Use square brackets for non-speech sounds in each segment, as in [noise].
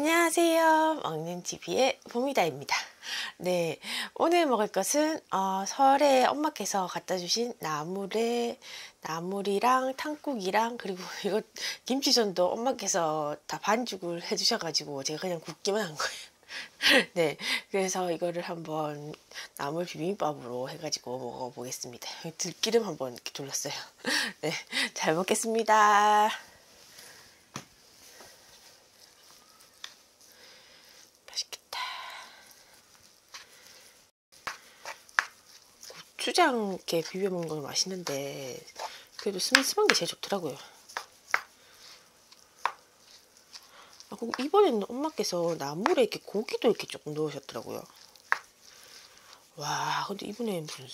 안녕하세요. 먹는 TV의 봄이다입니다. 네, 오늘 먹을 것은 어, 설에 엄마께서 갖다 주신 나물에 나물이랑 탕국이랑 그리고 [laughs] 이거 김치전도 엄마께서 다 반죽을 해주셔 가지고 제가 그냥 굽기만 한 거예요. [laughs] 네, 그래서 이거를 한번 나물 비빔밥으로 해가지고 먹어보겠습니다. 들기름 한번 이렇게 둘렀어요. [laughs] 네, 잘 먹겠습니다. 맛있겠다. 고추장 이렇게 비벼 먹는 건 맛있는데 그래도 스미스한 게 제일 좋더라고요. 아, 이번에는 엄마께서 나물에 이렇게 고기도 이렇게 조금 넣으셨더라고요. 와, 근데 이번에 무슨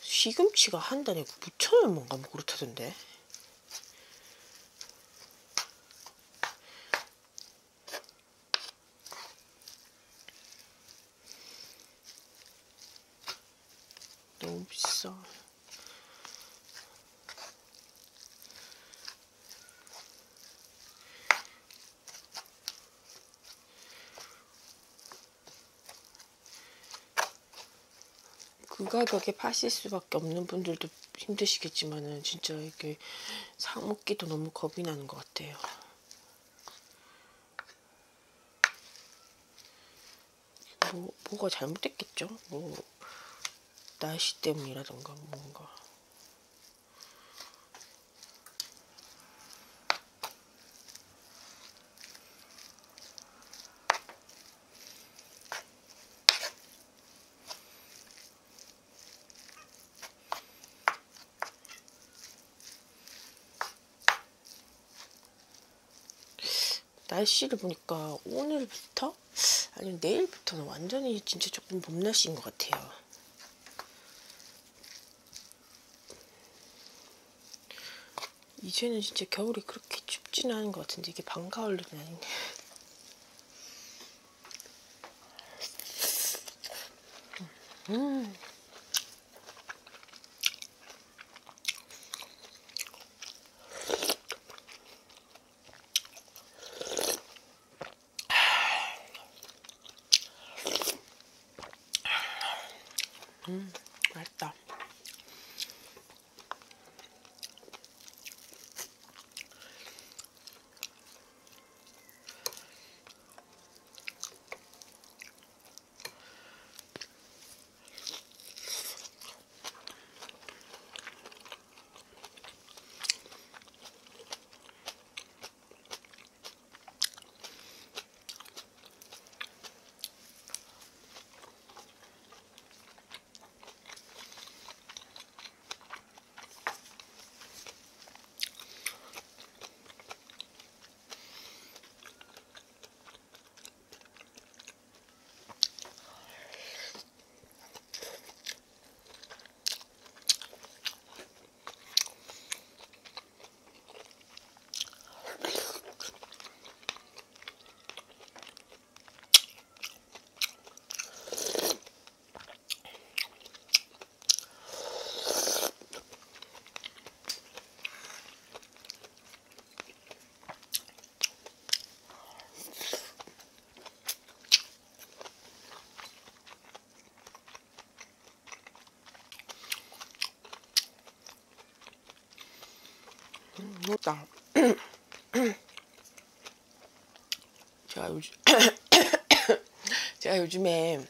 시금치가 한 단에 9천원 뭔가 뭐 그렇다던데. 너무 비싸. 그 가격에 파실 수밖에 없는 분들도 힘드시겠지만은 진짜 이게 사 먹기도 너무 겁이 나는 것 같아요. 뭐 뭐가 잘못됐겠죠? 뭐 날씨 때문이라던가 뭔가. 날씨를 보니까 오늘부터 아니면 내일부터는 완전히 진짜 조금 봄 날씨인 것 같아요. 이제는 진짜 겨울이 그렇게 춥지는 않은 것 같은데 이게 반가울은 아닌데. 음. 음, 맛있다. 맞다. [clears throat] 제가 요즘 [clears throat] 제가 요즘에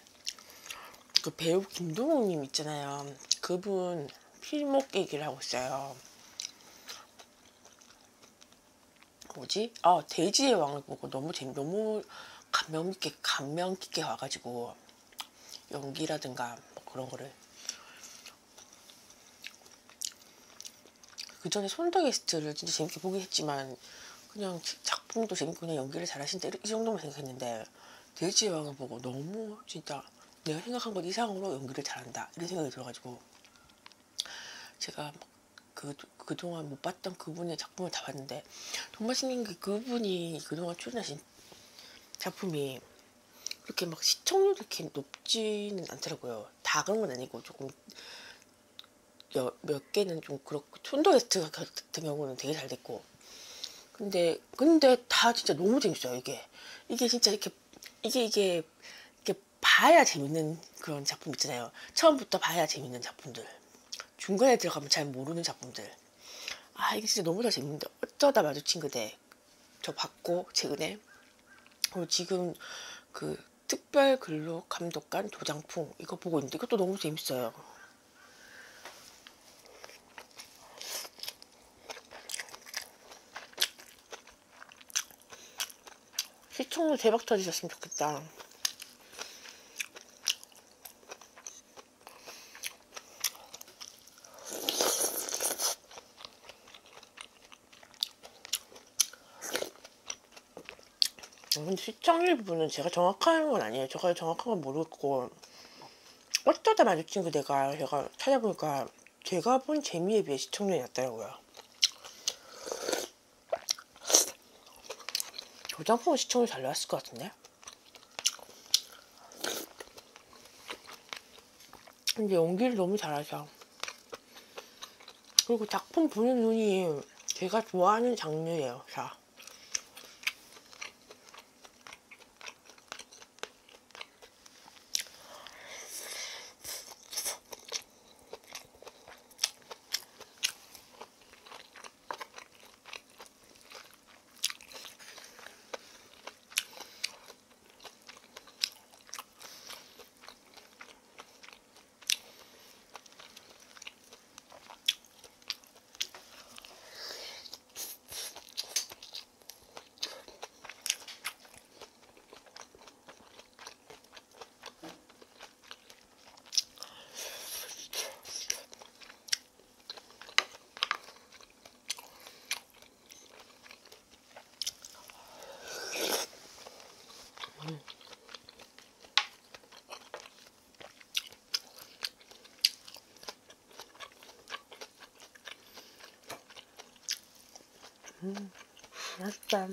그 배우 김동욱님 있잖아요. 그분 필목 얘기를 하고 있어요. 뭐지? 아 돼지의 왕을 보고 너무 재미 너무 감명 깊게 감명 깊게 와가지고 연기라든가 뭐 그런 거를 그 전에 손더게스트를 진짜 재밌게 보긴 했지만 그냥 작품도 재밌고 그냥 연기를 잘하신다 이 정도만 생각했는데 돼지의 왕을 보고 너무 진짜 내가 생각한 것 이상으로 연기를 잘한다 이런 생각이 들어가지고 제가 그, 그동안 못 봤던 그분의 작품을 다 봤는데 정말 신기한 게 그분이 그동안 출연하신 작품이 그렇게 막 시청률이 이렇게 높지는 않더라고요. 다 그런 건 아니고 조금 몇, 몇 개는 좀 그렇고 촌도레스트 같은 경우는 되게 잘 됐고. 근데 근데 다 진짜 너무 재밌어요 이게. 이게 진짜 이렇게 이게 이게 이게 봐야 재밌는 그런 작품 있잖아요. 처음부터 봐야 재밌는 작품들. 중간에 들어가면 잘 모르는 작품들. 아 이게 진짜 너무 다 재밌는데. 어쩌다 마주친 그대. 저 봤고 최근에. 그리고 지금 그 특별 근로 감독관 도장풍 이거 보고 있는데 이것도 너무 재밌어요. 시청률 대박 터지셨으면 좋겠다. 어, 근데 시청률 부분은 제가 정확한 건 아니에요. 제가 정확한 건 모르겠고 어쩌다 마주친 그대가 제가 찾아보니까 제가 본 재미에 비해 시청률이 낮더라고요. 조장풍은 시청률 잘 나왔을 것 같은데? 근데 연기를 너무 잘하죠. 그리고 작품 보는 눈이 제가 좋아하는 장르예요. 자. 맛있다.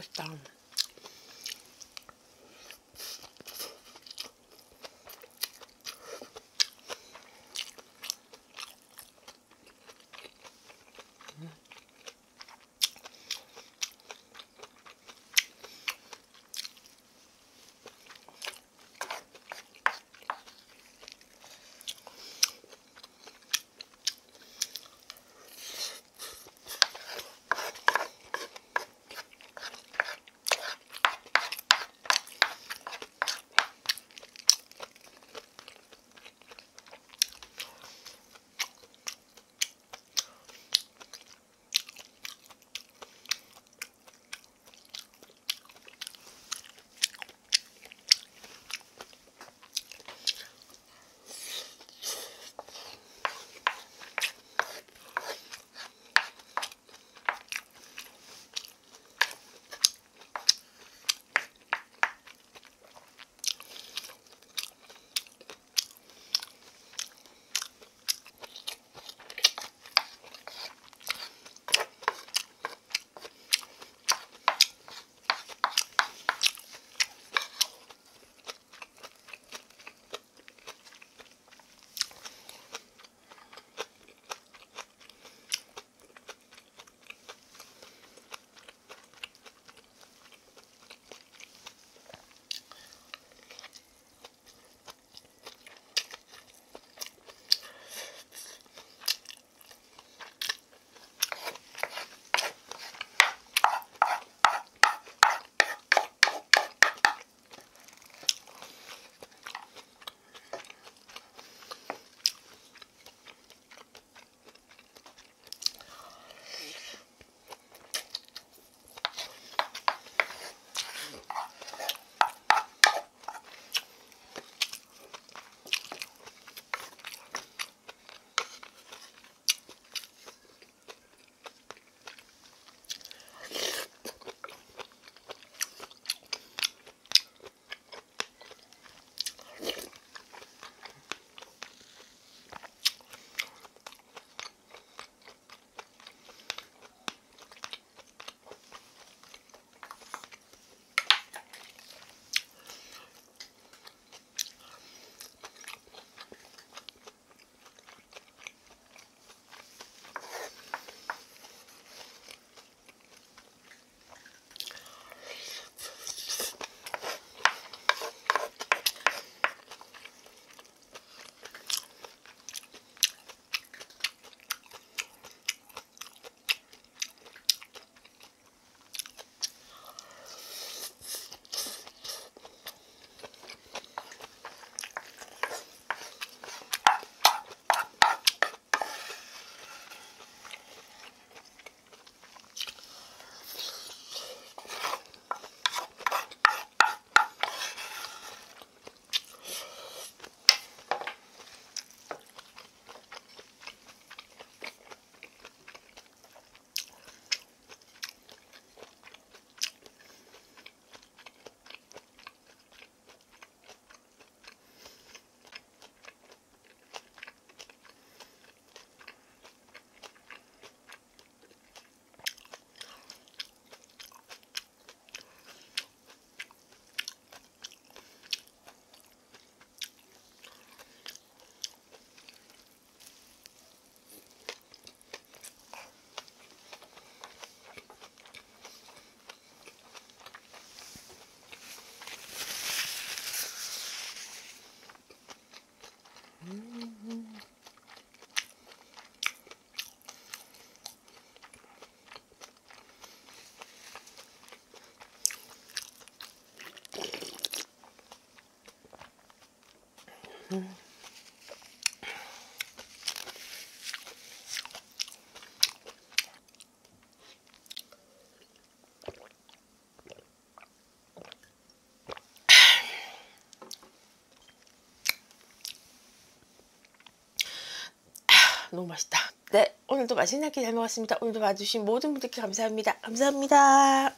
맛있 너무 맛있다. 네, 오늘도 맛있는 한끼잘 먹었습니다. 오늘도 봐주신 모든 분들께 감사합니다. 감사합니다.